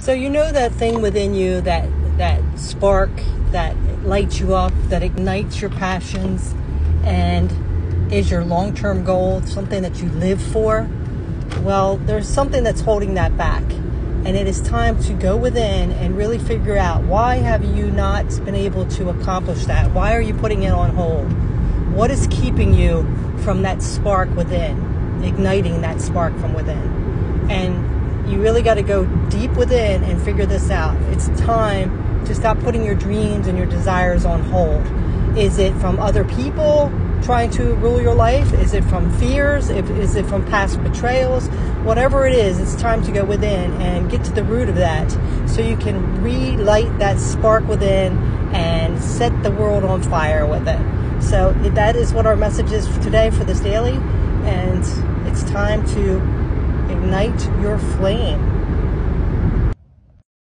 So you know that thing within you that that spark that lights you up, that ignites your passions and is your long-term goal, something that you live for. Well, there's something that's holding that back. And it is time to go within and really figure out why have you not been able to accomplish that? Why are you putting it on hold? What is keeping you from that spark within, igniting that spark from within? And you really got to go deep within and figure this out. It's time to stop putting your dreams and your desires on hold. Is it from other people trying to rule your life? Is it from fears? Is it from past betrayals? Whatever it is, it's time to go within and get to the root of that so you can relight that spark within and set the world on fire with it. So that is what our message is today for this daily. And it's time to ignite your flame.